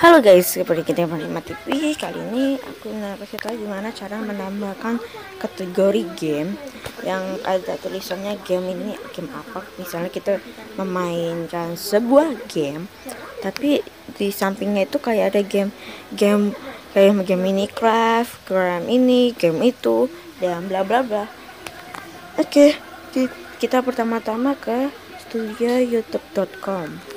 Halo guys, seperti kita menikmati TV Kali ini aku mau kasih tahu gimana cara menambahkan kategori game Yang ada tulisannya game ini game apa. Misalnya kita memainkan sebuah game Tapi di sampingnya itu kayak ada game Game kayak game Minecraft, game ini, game itu Dan bla bla bla. Oke, kita pertama-tama ke studio youtube.com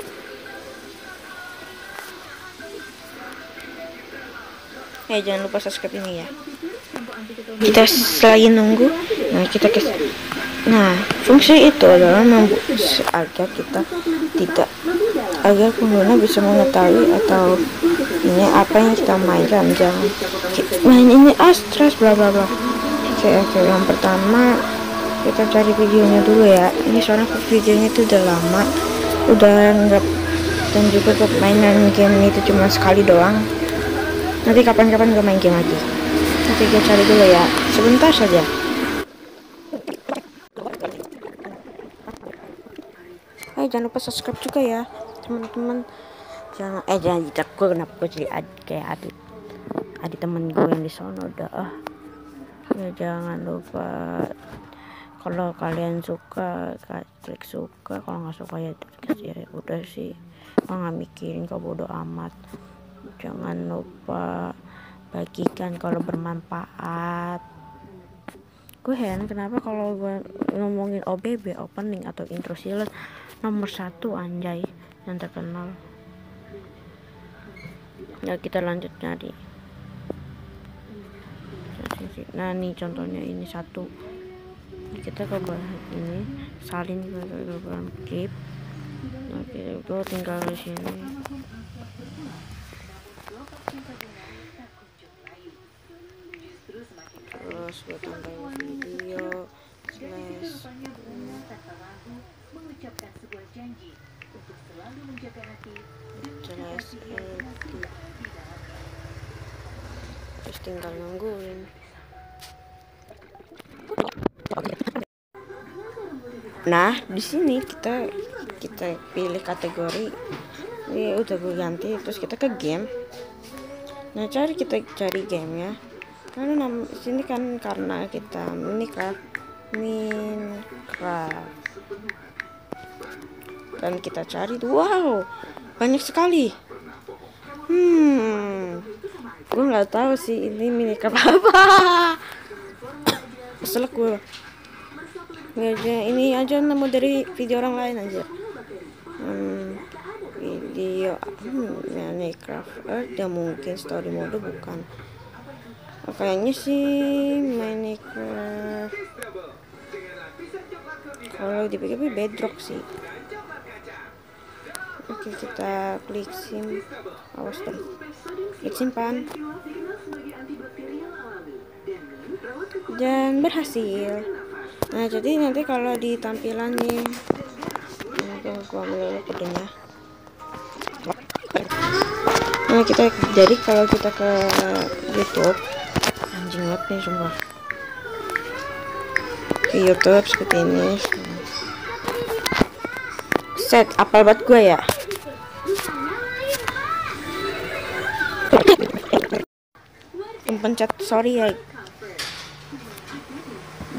ya jangan lupa subscribe ini ya. Kita selain nunggu nah kita ke nah fungsi itu adalah membuat agar kita tidak agar pengguna bisa mengetahui atau ini apa yang kita mainkan. Jangan main ini astres bla bla bla. Oke oke yang pertama kita cari videonya dulu ya. Ini soalnya videonya itu udah lama udah enggak dan juga permainan game itu cuma sekali doang nanti kapan-kapan gue main game lagi. Oke gue cari dulu ya. Sebentar saja. Hai jangan lupa subscribe juga ya teman-teman. Jangan eh jangan jejak gue kenapa gue jadi ad, kayak adik adik temen gue yang di sana udah ah. Ya jangan lupa. Kalau kalian suka klik suka. Kalau nggak suka ya ya udah sih. Nggak mikirin kau bodoh amat jangan lupa bagikan kalau bermanfaat. Gue heran kenapa kalau gue ngomongin OBB opening atau intro silent nomor satu anjay yang terkenal. Ya kita lanjut nyari. Nah ini contohnya ini satu. Kita ke ini salin ke program clip. Oke itu tinggal di sini terus gue tambahin video slash. Slash terus tinggal nungguin. Nah di sini kita kita pilih kategori ini udah gue ganti. Terus kita ke game. Nah cari kita cari game ya. Lalu nama sini kan karena kita Minecraft Minecraft. Dan kita cari wow banyak sekali. Hmm gue nggak tahu sih ini Minecraft apa. Selek gue ini aja nemu dari video orang lain aja. Hmm, video hmm, Minecraft Earth ya mungkin story mode bukan. Oh, kayaknya sih Minecraft. Kalau dipikir bedrock sih. Oke kita klik sim. Awas dong. Klik simpan dan berhasil. Nah jadi nanti kalau di tampilan nih gua ambil kodenya nah kita jadi kalau kita ke YouTube anjing banget nih sumpah. Ke YouTube seperti ini. Set apal buat gue ya. Pencet sorry ya.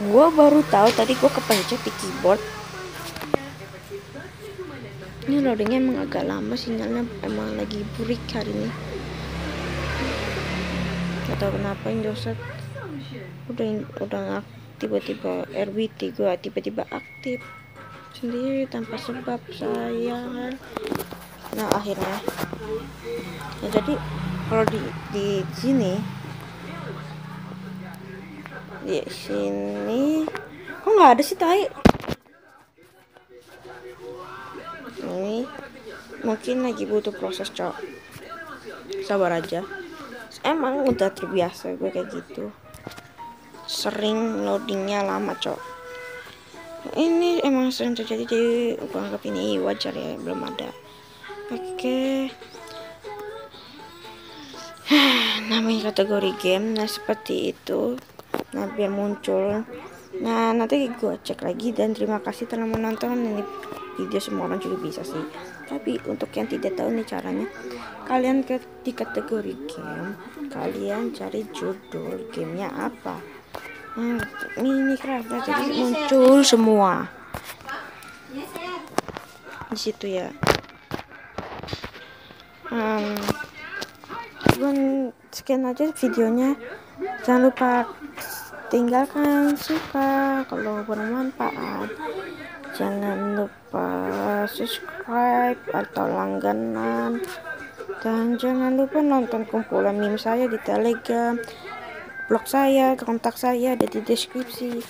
Gue baru tahu tadi gue kepencet di keyboard ini loadingnya emang agak lama sinyalnya emang lagi burik hari ini. Gak tau kenapa Indosat udah udah tiba-tiba RBT gue tiba-tiba aktif. Sendiri tanpa sebab sayang. Nah akhirnya. Ya jadi kalau di di sini di sini kok nggak ada sih tai mungkin lagi butuh proses cok. Sabar aja. Emang udah terbiasa gue kayak gitu. Sering loadingnya lama cok. Ini emang sering terjadi jadi gue anggap ini wajar ya belum ada. Oke. Okay. namanya kategori game nah seperti itu. Nah biar muncul. Nah nanti gue cek lagi dan terima kasih telah menonton. Ini video semua orang juga bisa sih tapi untuk yang tidak tahu nih caranya kalian ke di kategori game kalian cari judul gamenya apa? Nah, Minecraft nah, jadi muncul semua. Di situ ya. Um, sekian aja videonya. Jangan lupa tinggalkan suka kalau bermanfaat jangan lupa subscribe atau langganan. Dan jangan lupa nonton kumpulan meme saya di telegram. Blog saya kontak saya ada di deskripsi.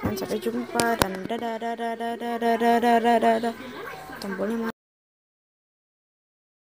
Dan sampai jumpa dan dadah dadah dadah dadah dadah dadah tombolnya